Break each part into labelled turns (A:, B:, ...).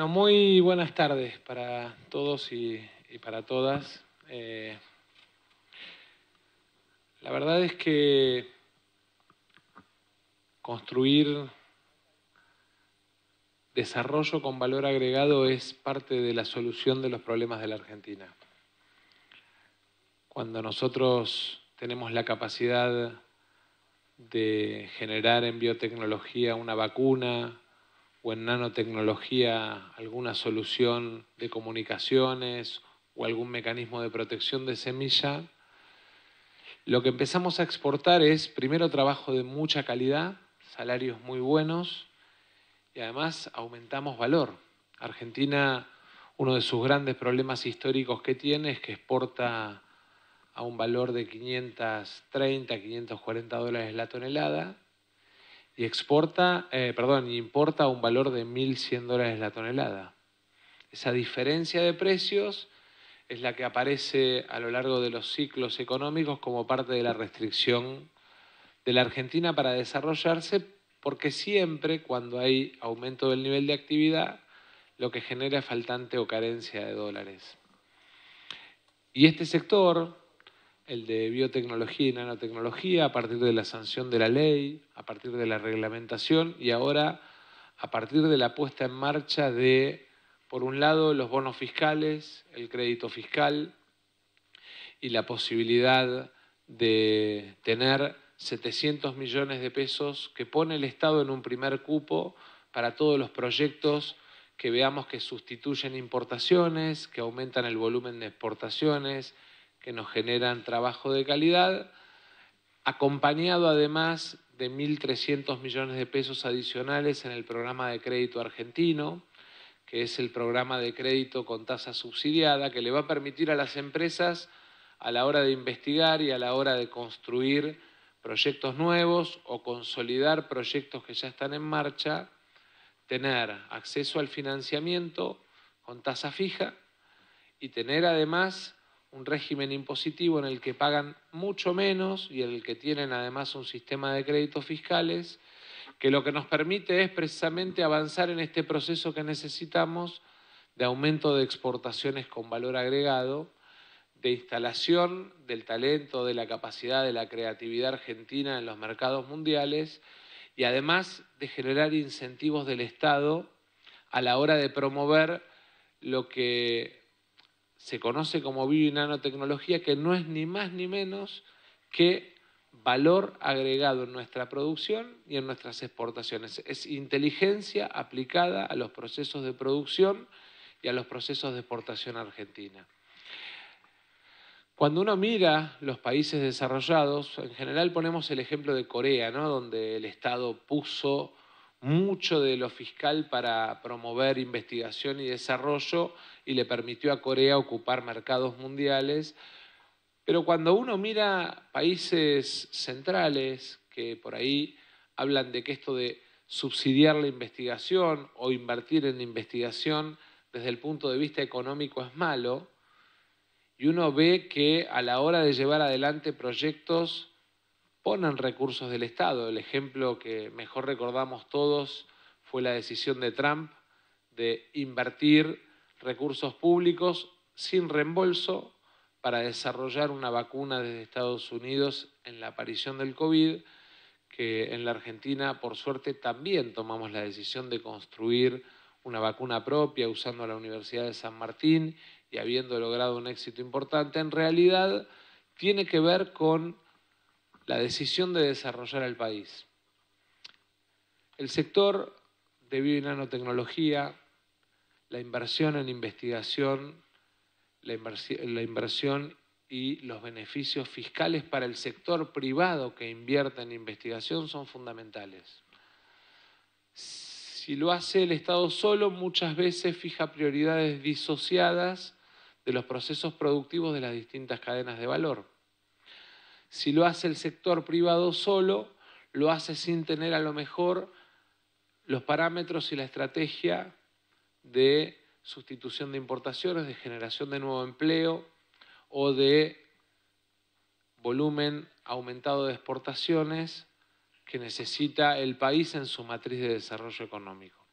A: Bueno, muy buenas tardes para todos y, para todas. Eh, la verdad es que construir desarrollo con valor agregado es parte de la solución de los problemas de la Argentina. Cuando nosotros tenemos la capacidad de generar en biotecnología una vacuna o en nanotecnología alguna solución de comunicaciones o algún mecanismo de protección de semilla, lo que empezamos a exportar es primero trabajo de mucha calidad, salarios muy buenos y además aumentamos valor. Argentina, uno de sus grandes problemas históricos que tiene es que exporta a un valor de 530, 540 dólares la tonelada y exporta, eh, perdón, importa un valor de 1.100 dólares la tonelada. Esa diferencia de precios es la que aparece a lo largo de los ciclos económicos como parte de la restricción de la Argentina para desarrollarse, porque siempre cuando hay aumento del nivel de actividad, lo que genera es faltante o carencia de dólares. Y este sector, el de biotecnología y nanotecnología, a partir de la sanción de la ley, a partir de la reglamentación y ahora a partir de la puesta en marcha de, por un lado, los bonos fiscales, el crédito fiscal y la posibilidad de tener 700 millones de pesos que pone el Estado en un primer cupo para todos los proyectos que veamos que sustituyen importaciones, que aumentan el volumen de exportaciones, que nos generan trabajo de calidad, acompañado además de 1.300 millones de pesos adicionales en el programa de crédito argentino, que es el programa de crédito con tasa subsidiada, que le va a permitir a las empresas a la hora de investigar y a la hora de construir proyectos nuevos o consolidar proyectos que ya están en marcha, tener acceso al financiamiento con tasa fija y tener además un régimen impositivo en el que pagan mucho menos y en el que tienen además un sistema de créditos fiscales, que lo que nos permite es precisamente avanzar en este proceso que necesitamos de aumento de exportaciones con valor agregado, de instalación del talento, de la capacidad, de la creatividad argentina en los mercados mundiales y además de generar incentivos del Estado a la hora de promover lo que se conoce como bio y nanotecnología, que no es ni más ni menos que valor agregado en nuestra producción y en nuestras exportaciones. Es inteligencia aplicada a los procesos de producción y a los procesos de exportación argentina. Cuando uno mira los países desarrollados, en general ponemos el ejemplo de Corea, ¿no? donde el Estado puso mucho de lo fiscal para promover investigación y desarrollo y le permitió a Corea ocupar mercados mundiales. Pero cuando uno mira países centrales que por ahí hablan de que esto de subsidiar la investigación o invertir en investigación desde el punto de vista económico es malo, y uno ve que a la hora de llevar adelante proyectos ponen recursos del Estado. El ejemplo que mejor recordamos todos fue la decisión de Trump de invertir recursos públicos sin reembolso para desarrollar una vacuna desde Estados Unidos en la aparición del COVID, que en la Argentina, por suerte, también tomamos la decisión de construir una vacuna propia usando la Universidad de San Martín y habiendo logrado un éxito importante, en realidad tiene que ver con la decisión de desarrollar el país. El sector de bio nanotecnología, la inversión en investigación, la, inversión y los beneficios fiscales para el sector privado que invierte en investigación son fundamentales. Si lo hace el Estado solo, muchas veces fija prioridades disociadas de los procesos productivos de las distintas cadenas de valor. Si lo hace el sector privado solo, lo hace sin tener a lo mejor los parámetros y la estrategia de sustitución de importaciones, de generación de nuevo empleo o de volumen aumentado de exportaciones que necesita el país en su matriz de desarrollo económico.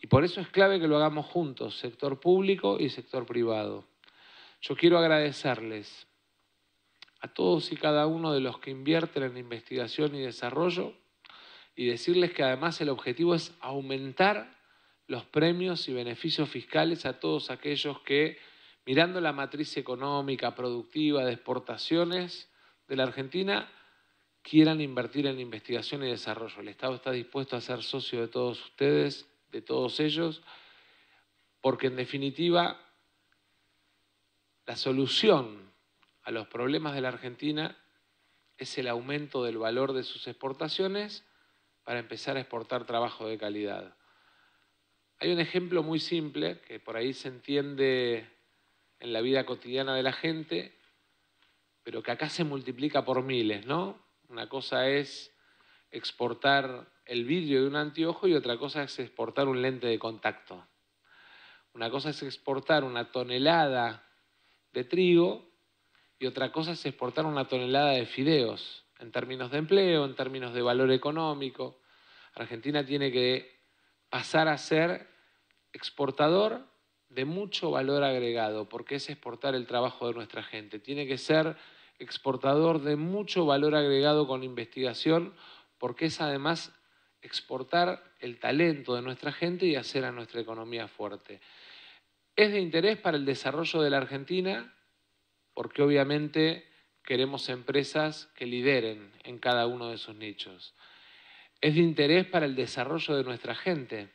A: Y por eso es clave que lo hagamos juntos, sector público y sector privado. Yo quiero agradecerles a todos y cada uno de los que invierten en investigación y desarrollo y decirles que además el objetivo es aumentar los premios y beneficios fiscales a todos aquellos que, mirando la matriz económica, productiva, de exportaciones de la Argentina, quieran invertir en investigación y desarrollo. El Estado está dispuesto a ser socio de todos ustedes, de todos ellos, porque en definitiva la solución a los problemas de la Argentina es el aumento del valor de sus exportaciones para empezar a exportar trabajo de calidad. Hay un ejemplo muy simple que por ahí se entiende en la vida cotidiana de la gente, pero que acá se multiplica por miles, ¿no? Una cosa es exportar el vidrio de un anteojo y otra cosa es exportar un lente de contacto. Una cosa es exportar una tonelada de trigo y otra cosa es exportar una tonelada de fideos en términos de empleo, en términos de valor económico. Argentina tiene que pasar a ser exportador de mucho valor agregado, porque es exportar el trabajo de nuestra gente. Tiene que ser exportador de mucho valor agregado con investigación, porque es además exportar el talento de nuestra gente y hacer a nuestra economía fuerte. Es de interés para el desarrollo de la Argentina porque obviamente queremos empresas que lideren en cada uno de sus nichos. Es de interés para el desarrollo de nuestra gente,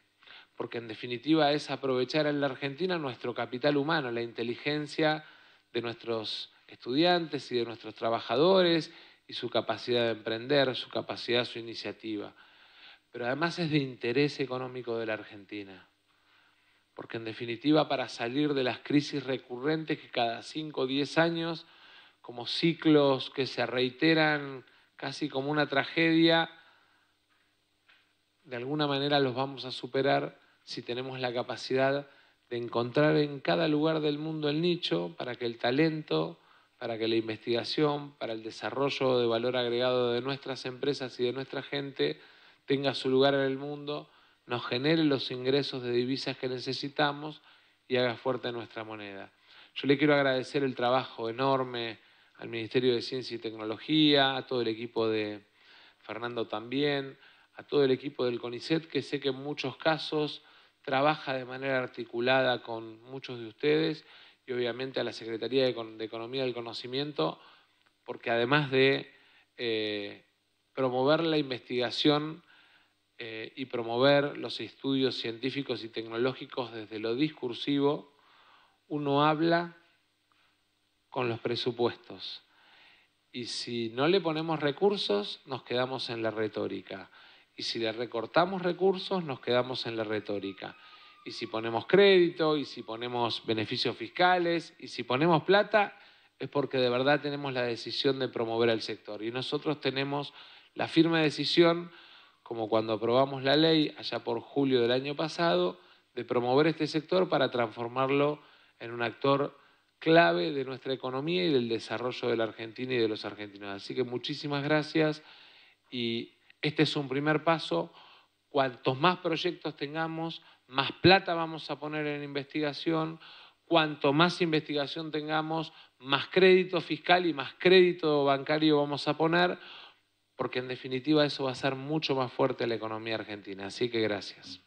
A: porque en definitiva es aprovechar en la Argentina nuestro capital humano, la inteligencia de nuestros estudiantes y de nuestros trabajadores y su capacidad de emprender, su capacidad, su iniciativa. Pero además es de interés económico de la Argentina porque en definitiva para salir de las crisis recurrentes que cada 5 o 10 años, como ciclos que se reiteran casi como una tragedia, de alguna manera los vamos a superar si tenemos la capacidad de encontrar en cada lugar del mundo el nicho para que el talento, para que la investigación, para el desarrollo de valor agregado de nuestras empresas y de nuestra gente tenga su lugar en el mundo nos genere los ingresos de divisas que necesitamos y haga fuerte nuestra moneda. Yo le quiero agradecer el trabajo enorme al Ministerio de Ciencia y Tecnología, a todo el equipo de Fernando también, a todo el equipo del CONICET, que sé que en muchos casos trabaja de manera articulada con muchos de ustedes, y obviamente a la Secretaría de Economía del Conocimiento, porque además de eh, promover la investigación eh, y promover los estudios científicos y tecnológicos desde lo discursivo, uno habla con los presupuestos. Y si no le ponemos recursos, nos quedamos en la retórica. Y si le recortamos recursos, nos quedamos en la retórica. Y si ponemos crédito, y si ponemos beneficios fiscales, y si ponemos plata, es porque de verdad tenemos la decisión de promover el sector. Y nosotros tenemos la firme decisión como cuando aprobamos la ley allá por julio del año pasado, de promover este sector para transformarlo en un actor clave de nuestra economía y del desarrollo de la Argentina y de los argentinos. Así que muchísimas gracias y este es un primer paso. Cuantos más proyectos tengamos, más plata vamos a poner en investigación. Cuanto más investigación tengamos, más crédito fiscal y más crédito bancario vamos a poner porque en definitiva eso va a ser mucho más fuerte la economía argentina. Así que gracias.